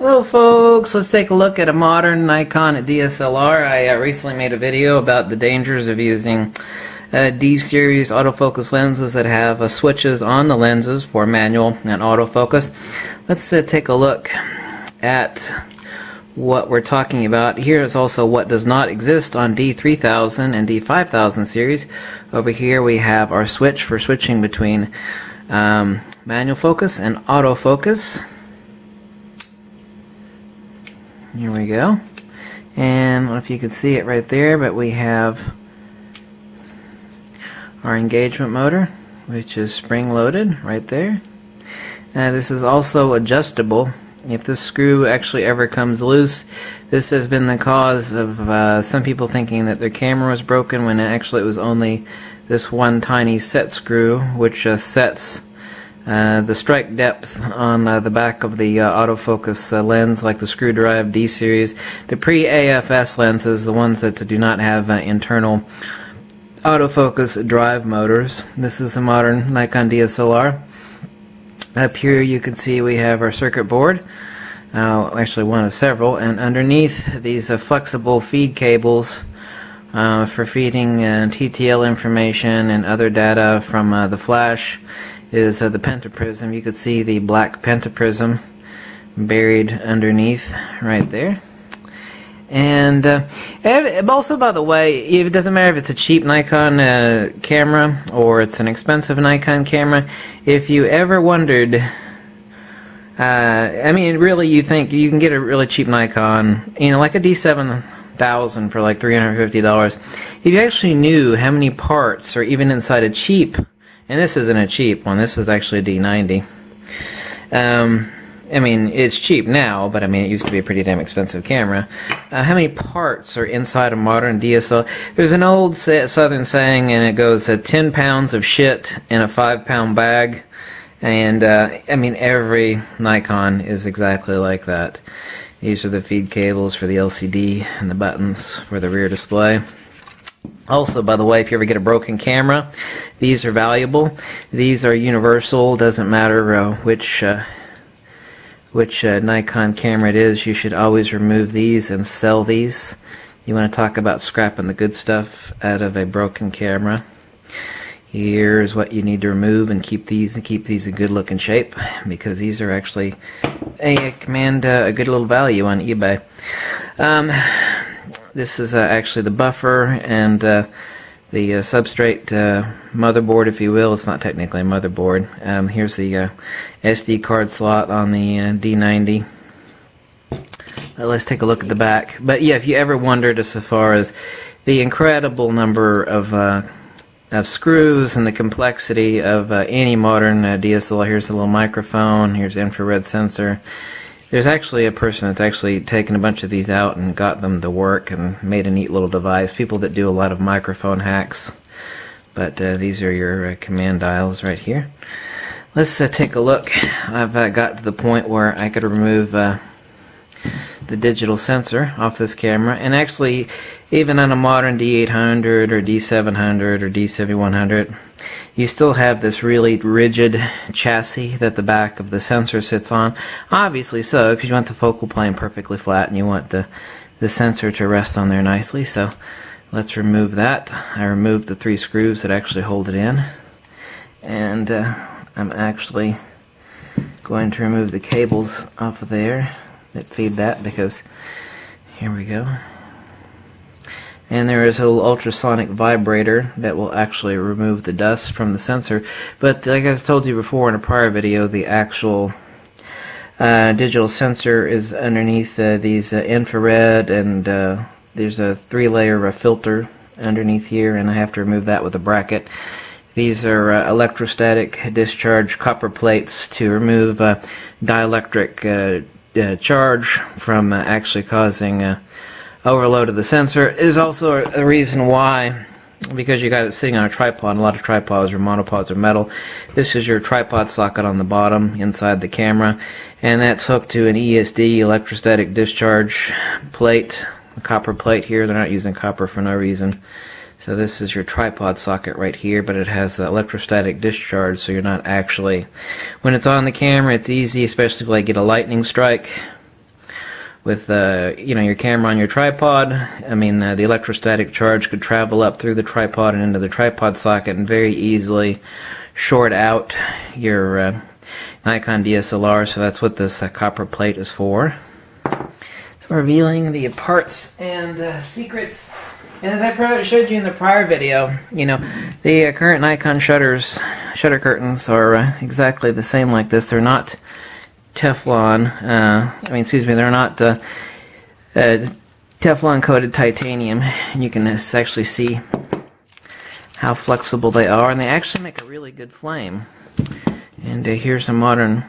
Hello folks, let's take a look at a modern Nikon DSLR. I uh, recently made a video about the dangers of using uh, D-series autofocus lenses that have uh, switches on the lenses for manual and autofocus. Let's uh, take a look at what we're talking about. Here is also what does not exist on D3000 and D5000 series. Over here we have our switch for switching between um, manual focus and autofocus. Here we go. And I don't know if you can see it right there, but we have our engagement motor, which is spring loaded right there. Uh, this is also adjustable. If the screw actually ever comes loose, this has been the cause of uh, some people thinking that their camera was broken when actually it was only this one tiny set screw, which uh, sets uh, the strike depth on uh, the back of the uh, autofocus uh, lens, like the screw drive D series, the pre AFS lenses, the ones that do not have uh, internal autofocus drive motors. This is a modern Nikon DSLR. Up here you can see we have our circuit board, actually one of several, and underneath these flexible feed cables. for feeding TTL information and other data from the flash is uh, the pentaprism. You can see the black pentaprism buried underneath right there. And uh, also, by the way, it doesn't matter if it's a cheap Nikon uh, camera or it's an expensive Nikon camera. If you ever wondered, uh, I mean, really, you think you can get a really cheap Nikon, you know, like a D7000 for like $350. If you actually knew how many parts are even inside a cheap and this isn't a cheap one. This is actually a D90. Um, I mean, it's cheap now, but I mean, it used to be a pretty damn expensive camera. Uh, how many parts are inside a modern DSLR? There's an old southern saying, and it goes, uh, 10 pounds of shit in a 5 pound bag. And, uh, I mean, every Nikon is exactly like that. These are the feed cables for the LCD and the buttons for the rear display. Also, by the way, if you ever get a broken camera, these are valuable. These are universal. Doesn't matter uh, which uh, which uh, Nikon camera it is. You should always remove these and sell these. You want to talk about scrapping the good stuff out of a broken camera. Here's what you need to remove and keep these and keep these in good looking shape because these are actually a command uh, a good little value on eBay. Um, this is uh, actually the buffer and uh, the uh, substrate uh, motherboard, if you will. It's not technically a motherboard. Um, here's the uh, SD card slot on the uh, D90. let's take a look at the back. But yeah, if you ever wondered as far as the incredible number of of screws and the complexity of any modern DSLR, here's a little microphone. Here's infrared sensor. There's actually a person that's actually taken a bunch of these out and got them to work and made a neat little device. People that do a lot of microphone hacks. But uh, these are your uh, command dials right here. Let's uh, take a look. I've uh, got to the point where I could remove uh, the digital sensor off this camera. And actually, even on a modern D800 or D700 or D7100, you still have this really rigid chassis that the back of the sensor sits on. Obviously so, because you want the focal plane perfectly flat and you want the, the sensor to rest on there nicely. So let's remove that. I removed the three screws that actually hold it in. And uh, I'm actually going to remove the cables off of there that feed that because here we go and there is a little ultrasonic vibrator that will actually remove the dust from the sensor. But like I've told you before in a prior video, the actual uh, digital sensor is underneath uh, these uh, infrared and uh, there's a three layer filter underneath here and I have to remove that with a bracket. These are uh, electrostatic discharge copper plates to remove uh, dielectric charge from actually causing overload of the sensor is also a reason why because you got it sitting on a tripod. A lot of tripods or monopods are metal. This is your tripod socket on the bottom inside the camera, and that's hooked to an ESD electrostatic discharge plate, a copper plate here. They're not using copper for no reason. So this is your tripod socket right here, but it has the electrostatic discharge, so you're not actually, when it's on the camera, it's easy, especially if like get a lightning strike with uh, you know your camera on your tripod. I mean, uh, the electrostatic charge could travel up through the tripod and into the tripod socket and very easily short out your uh, Nikon DSLR. So that's what this uh, copper plate is for. So revealing the parts and uh, secrets. And as I showed you in the prior video, you know, the uh, current Nikon shutters, shutter curtains are exactly the same like this. They're not Teflon. Uh, I mean, excuse me, they're not uh, uh, Teflon coated titanium. And you can actually see how flexible they are, and they actually make a really good flame. And uh, here's a modern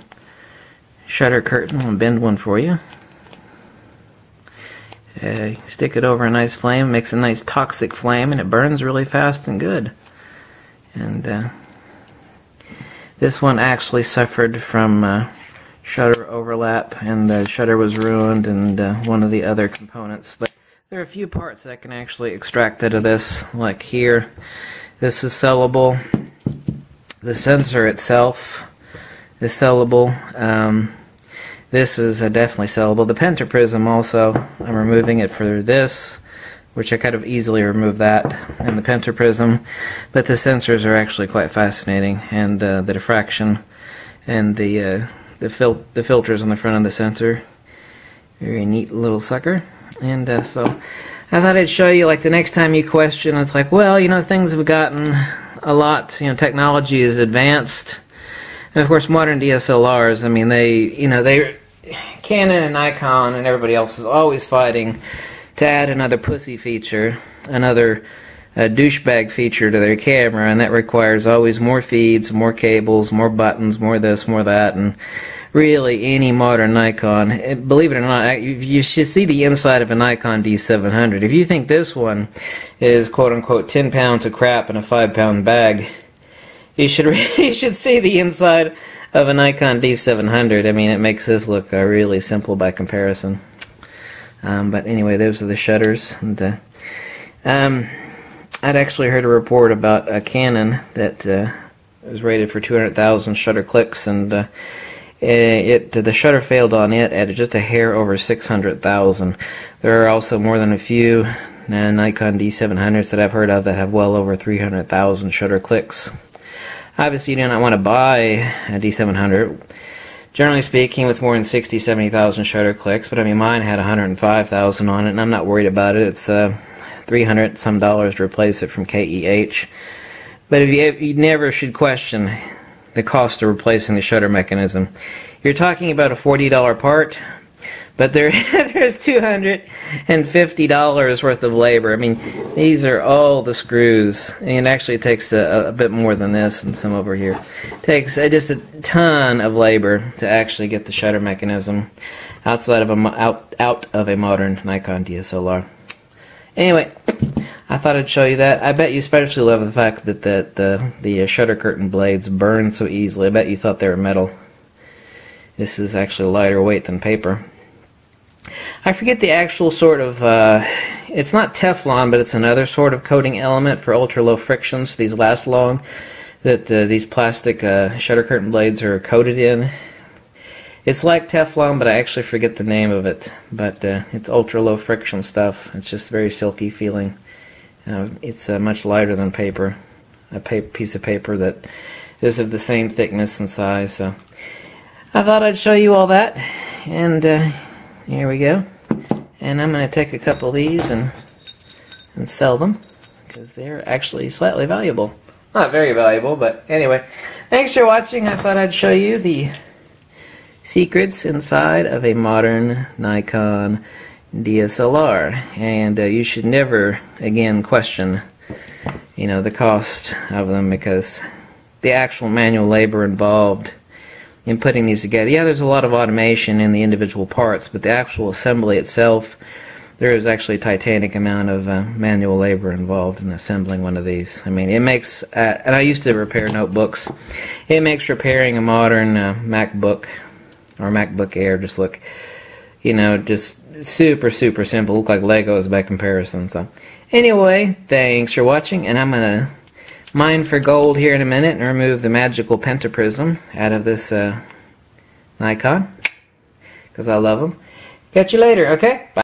shutter curtain. I'll bend one for you. Uh, stick it over a nice flame, makes a nice toxic flame, and it burns really fast and good. And uh, this one actually suffered from shutter overlap and the shutter was ruined and uh, one of the other components. But there are a few parts that I can actually extract out of this, like here. This is sellable. The sensor itself is sellable. Um, this is uh, definitely sellable. The pentaprism also, I'm removing it for this, which I kind of easily remove that, and the pentaprism. But the sensors are actually quite fascinating, and uh, the diffraction and the uh, the, fil the filters on the front of the sensor. Very neat little sucker. And uh, so I thought I'd show you, like, the next time you question, it's like, well, you know, things have gotten a lot, you know, technology is advanced. And of course, modern DSLRs, I mean, they, you know, they, Canon and Nikon and everybody else is always fighting to add another pussy feature, another uh, douchebag feature to their camera, and that requires always more feeds, more cables, more buttons, more this, more that, and really any modern Nikon, believe it or not, you should see the inside of a Nikon D700. If you think this one is quote unquote 10 pounds of crap in a 5 pound bag, you should you should see the inside of a Nikon D700. I mean, it makes this look uh, really simple by comparison. Um, but anyway, those are the shutters. And, uh, um, I'd actually heard a report about a Canon that uh, was rated for 200,000 shutter clicks, and uh, it, the shutter failed on it at just a hair over 600,000. There are also more than a few uh, Nikon D700s that I've heard of that have well over 300,000 shutter clicks. Obviously, you do not want to buy a D700. Generally speaking, with more than 60, 70,000 shutter clicks, but I mean, mine had 105,000 on it, and I'm not worried about it. It's uh, 300 some dollars to replace it from KEH. But you, you never should question the cost of replacing the shutter mechanism. You're talking about a $40 part, but there, there's $250 worth of labor. I mean, these are all the screws, and actually it takes a, a bit more than this and some over here. It takes uh, just a ton of labor to actually get the shutter mechanism outside of a, out, out of a modern Nikon DSLR. Anyway, I thought I'd show you that. I bet you especially love the fact that the, the, the shutter curtain blades burn so easily. I bet you thought they were metal. This is actually lighter weight than paper. I forget the actual sort of, uh, it's not Teflon, but it's another sort of coating element for ultra low frictions. These last long, that the, these plastic uh, shutter curtain blades are coated in. It's like Teflon, but I actually forget the name of it. But uh, it's ultra low friction stuff. It's just very silky feeling. Uh, it's uh, much lighter than paper, a pa piece of paper that is of the same thickness and size. So I thought I'd show you all that, and uh, here we go. And I'm going to take a couple of these and and sell them because they're actually slightly valuable. Not very valuable, but anyway. Thanks for watching. I thought I'd show you the secrets inside of a modern Nikon DSLR and uh, you should never again question you know the cost of them because the actual manual labor involved in putting these together yeah there's a lot of automation in the individual parts but the actual assembly itself there is actually a titanic amount of uh, manual labor involved in assembling one of these. I mean, it makes, uh, and I used to repair notebooks, it makes repairing a modern uh, MacBook or MacBook Air just look, you know, just super, super simple. Look like Legos by comparison. So, anyway, thanks for watching, and I'm going to mine for gold here in a minute and remove the magical pentaprism out of this uh, Nikon because I love them. Catch you later, okay? Bye.